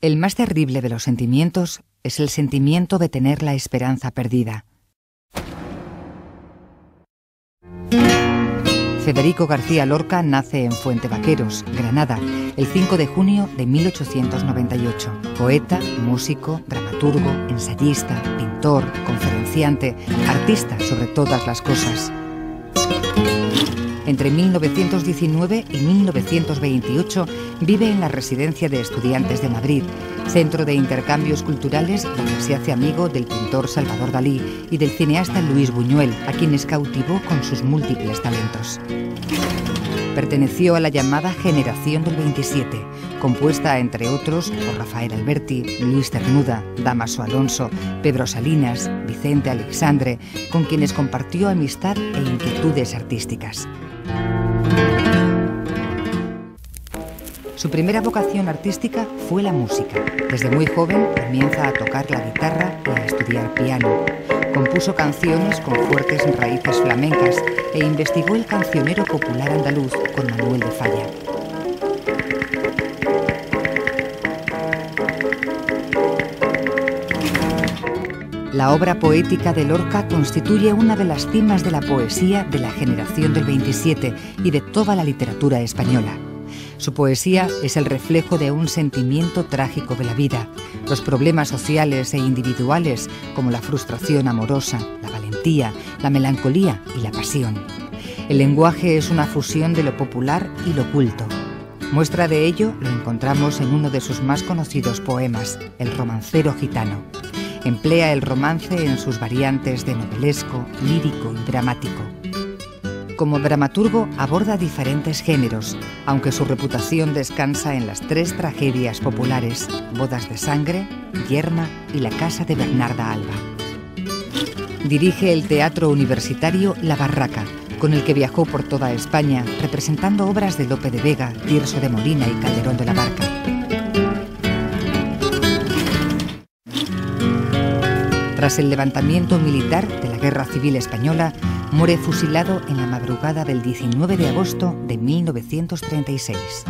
El más terrible de los sentimientos es el sentimiento de tener la esperanza perdida. Federico García Lorca nace en Fuente Vaqueros, Granada, el 5 de junio de 1898. Poeta, músico, dramaturgo, ensayista, pintor, conferenciante, artista sobre todas las cosas. Entre 1919 y 1928 vive en la Residencia de Estudiantes de Madrid, centro de intercambios culturales donde se hace amigo del pintor Salvador Dalí y del cineasta Luis Buñuel, a quienes cautivó con sus múltiples talentos. Perteneció a la llamada Generación del 27, compuesta entre otros por Rafael Alberti, Luis Cernuda, Damaso Alonso, Pedro Salinas, Vicente Alexandre, con quienes compartió amistad e inquietudes artísticas. Su primera vocación artística fue la música. Desde muy joven comienza a tocar la guitarra y a estudiar piano. Compuso canciones con fuertes raíces flamencas e investigó el cancionero popular andaluz con Manuel de Falla. La obra poética de Lorca constituye una de las cimas de la poesía de la generación del 27 y de toda la literatura española. Su poesía es el reflejo de un sentimiento trágico de la vida, los problemas sociales e individuales como la frustración amorosa, la valentía, la melancolía y la pasión. El lenguaje es una fusión de lo popular y lo culto. Muestra de ello lo encontramos en uno de sus más conocidos poemas, El romancero gitano. Emplea el romance en sus variantes de novelesco, lírico y dramático. Como dramaturgo aborda diferentes géneros, aunque su reputación descansa en las tres tragedias populares, Bodas de Sangre, Yerma y La Casa de Bernarda Alba. Dirige el Teatro Universitario La Barraca, con el que viajó por toda España, representando obras de Lope de Vega, Tirso de Molina y Calderón de la Barca. Tras el levantamiento militar de la Guerra Civil Española, muere fusilado en la madrugada del 19 de agosto de 1936.